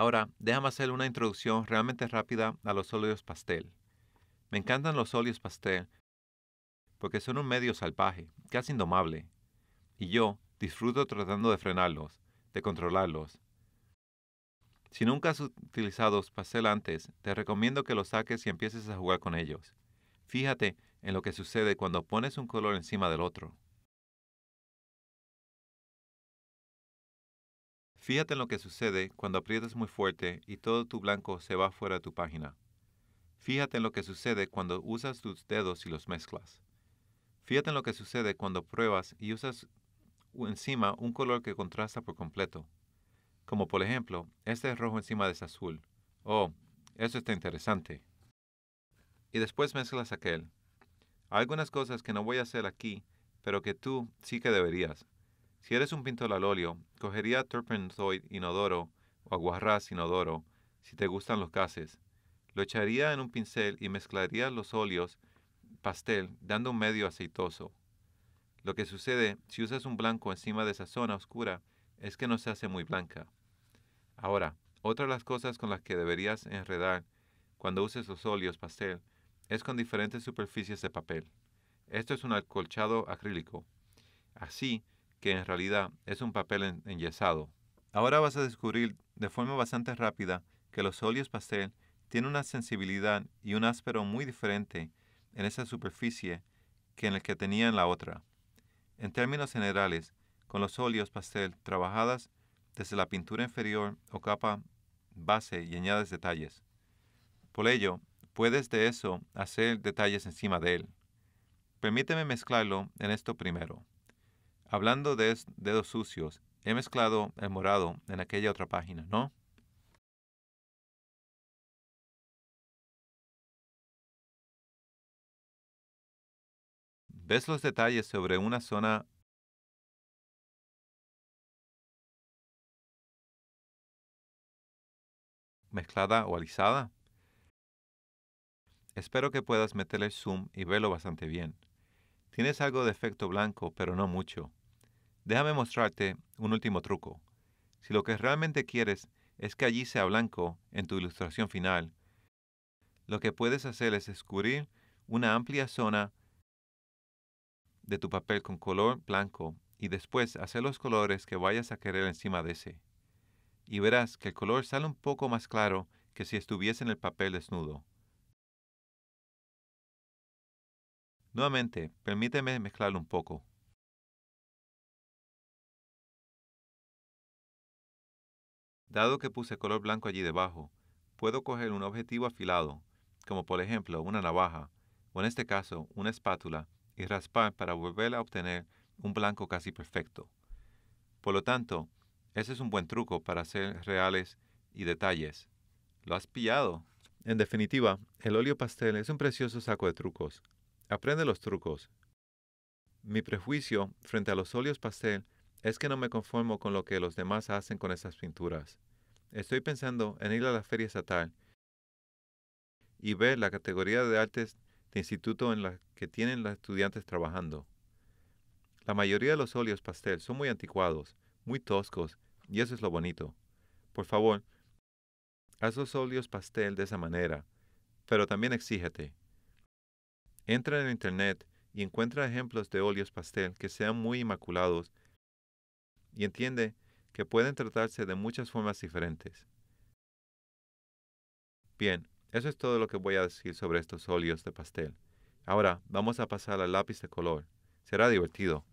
Ahora, déjame hacer una introducción realmente rápida a los óleos pastel. Me encantan los óleos pastel porque son un medio salvaje, casi indomable, y yo disfruto tratando de frenarlos, de controlarlos. Si nunca has utilizado pastel antes, te recomiendo que los saques y empieces a jugar con ellos. Fíjate en lo que sucede cuando pones un color encima del otro. Fíjate en lo que sucede cuando aprietas muy fuerte y todo tu blanco se va fuera de tu página. Fíjate en lo que sucede cuando usas tus dedos y los mezclas. Fíjate en lo que sucede cuando pruebas y usas encima un color que contrasta por completo. Como por ejemplo, este es rojo encima de ese azul. Oh, eso está interesante. Y después mezclas aquel. Hay algunas cosas que no voy a hacer aquí, pero que tú sí que deberías. Si eres un pintor al óleo, cogería turpenthoid inodoro o aguarrás inodoro si te gustan los gases. Lo echaría en un pincel y mezclaría los óleos pastel dando un medio aceitoso. Lo que sucede si usas un blanco encima de esa zona oscura es que no se hace muy blanca. Ahora, otra de las cosas con las que deberías enredar cuando uses los óleos pastel es con diferentes superficies de papel. Esto es un acolchado acrílico. Así que en realidad es un papel enyesado. Ahora vas a descubrir de forma bastante rápida que los óleos pastel tienen una sensibilidad y un áspero muy diferente en esa superficie que en el que tenía en la otra. En términos generales, con los óleos pastel trabajadas desde la pintura inferior o capa base y añades detalles. Por ello, puedes de eso hacer detalles encima de él. Permíteme mezclarlo en esto primero. Hablando de dedos sucios, he mezclado el morado en aquella otra página, ¿no? ¿Ves los detalles sobre una zona mezclada o alisada? Espero que puedas meterle zoom y verlo bastante bien. Tienes algo de efecto blanco, pero no mucho. Déjame mostrarte un último truco. Si lo que realmente quieres es que allí sea blanco en tu ilustración final, lo que puedes hacer es descubrir una amplia zona de tu papel con color blanco y después hacer los colores que vayas a querer encima de ese. Y verás que el color sale un poco más claro que si estuviese en el papel desnudo. Nuevamente, permíteme mezclarlo un poco. Dado que puse color blanco allí debajo, puedo coger un objetivo afilado, como por ejemplo una navaja, o en este caso una espátula, y raspar para volver a obtener un blanco casi perfecto. Por lo tanto, ese es un buen truco para hacer reales y detalles. ¿Lo has pillado? En definitiva, el óleo pastel es un precioso saco de trucos. Aprende los trucos. Mi prejuicio frente a los óleos pastel es que no me conformo con lo que los demás hacen con esas pinturas. Estoy pensando en ir a la feria estatal y ver la categoría de artes de instituto en la que tienen los estudiantes trabajando. La mayoría de los óleos pastel son muy anticuados, muy toscos, y eso es lo bonito. Por favor, haz los óleos pastel de esa manera, pero también exígete. Entra en internet y encuentra ejemplos de óleos pastel que sean muy inmaculados y entiende que pueden tratarse de muchas formas diferentes. Bien, eso es todo lo que voy a decir sobre estos óleos de pastel. Ahora vamos a pasar al lápiz de color. Será divertido.